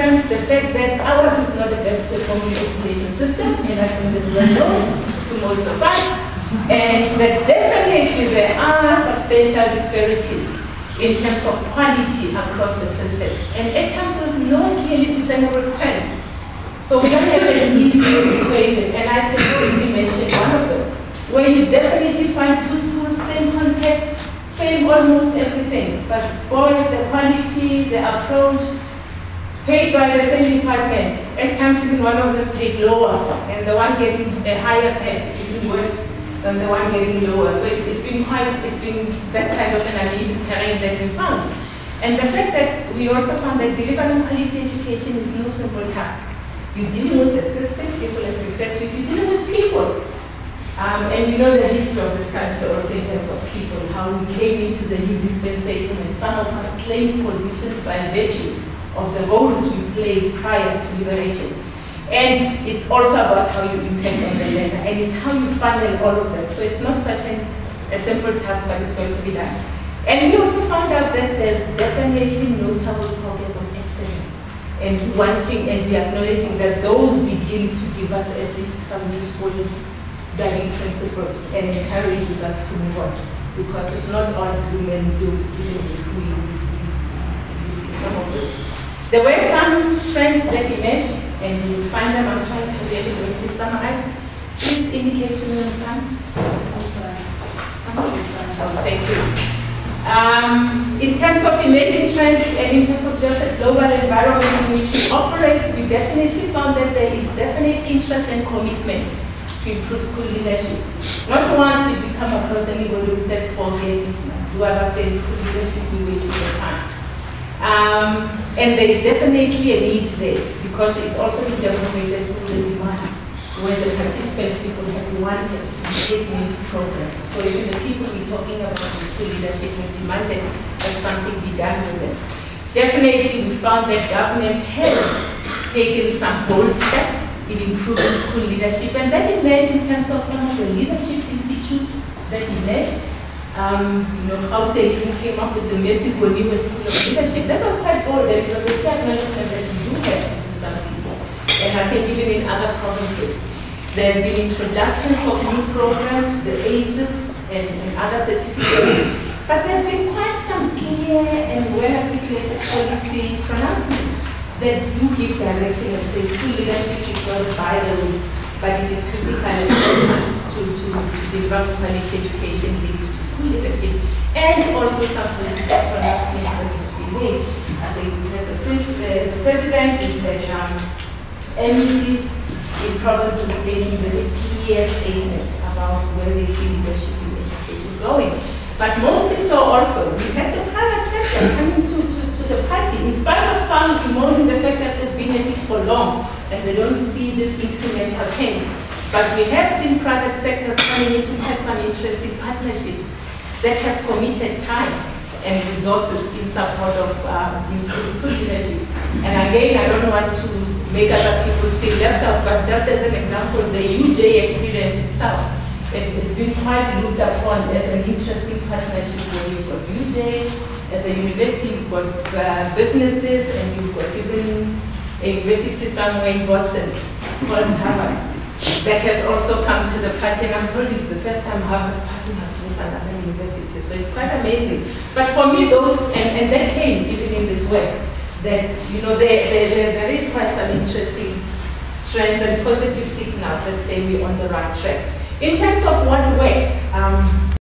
the fact that ours is not the best performing education system, and I think that's well known to most of us, and that definitely there are substantial disparities in terms of quality across the system, and at times with no clearly discernible trends. So we have an easy equation, and I think Cindy mentioned one of them, where you definitely find two schools, same context, same almost everything, but boy, the quality, the approach, paid by the same department, at times even one of them paid lower, and the one getting a higher pay, even worse than the one getting lower. So it, has been quite, it's been that kind of an uneven terrain that we found. And the fact that we also found that delivering quality education is no simple task. You're dealing with the system, people have referred to, you're dealing with people. Um, and we know the history of this country also in terms of people, how we came into the new dispensation and some of us claimed positions by virtue of the roles we played prior to liberation. And it's also about how you impact on the learner, and it's how you funnel all of that. So it's not such an, a simple task, but it's going to be done. And we also found out that there's definitely notable pockets of excellence and wanting, and acknowledging that those begin to give us at least some useful guiding principles and encourages us to move on. Because it's not all doom and we see some of this. There were some trends that emerged, and you find them. I'm trying to really quickly summarize. Please indicate to me on time. Oh, thank you. Um, in terms of emerging trends and in terms of just a global environment in which we operate, we definitely found that there is definite interest and commitment to improve school leadership. Not once did we come across anybody who said, forget, do about school leadership, we time. Um, and there is definitely a need there because it's also been demonstrated through the demand where the participants people have wanted new progress. So even the people we're talking about in school leadership have demanded that something be done with them. Definitely we found that government has taken some bold steps in improving school leadership and that emerged in terms of some of the leadership institutes that emerged um, you know, how they came up with the Matthew Goniwe School of Leadership. That it was a clear acknowledgement that you do have to do something. And I think even in other provinces, there's been introductions of new programs, the ACES and, and other certificates, but there's been quite some clear and well-articulated policy pronouncements that do give direction and say school leadership is not vital, but it is critical to, to, to develop quality education linked to school leadership, and also some political pronouncements that have been made. I think we had the, pres uh, the president, we had um, MECs in provinces making very clear statements about where they see leadership in education going. But mostly so also, we had the private sector coming to, to, to the party, in spite of some bemoaning the fact that they've been at it for long and they don't see this incremental change. But we have seen private sectors coming in to have some interesting partnerships that have committed time and resources in support of um, improved school leadership. And again, I don't want to make other people feel left out, but just as an example, the UJ experience itself, it's, it's been quite looked upon as an interesting partnership where you've got UJ, as a university, you've got uh, businesses, and you've got even a university somewhere in Boston called Harvard that has also come to the party, and I'm told it's the first time Harvard partners with another university, so it's quite amazing. But for me, those, and, and that came even in this work, that, you know, there, there, there, there is quite some interesting trends and positive signals that say we're on the right track. In terms of what works, um,